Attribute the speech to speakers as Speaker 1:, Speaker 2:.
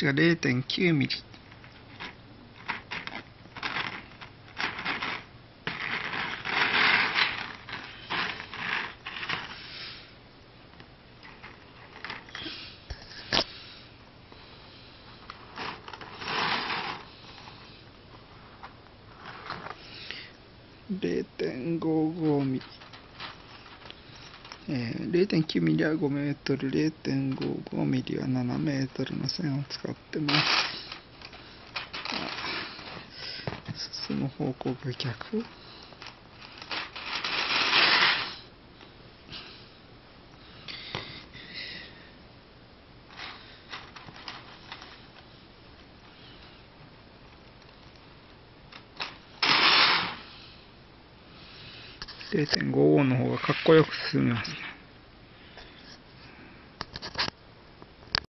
Speaker 1: チが0.9ミリ。0.55ミリ。えー、0.9ミリは5メートル、0.55ミリは7メートルの線を使ってます。進む方向が逆？0.55の方がかっこよく進みますね。